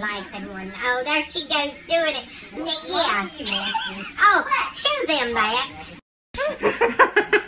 laughing one. Oh, there she goes doing it. Yeah. Oh, show them that.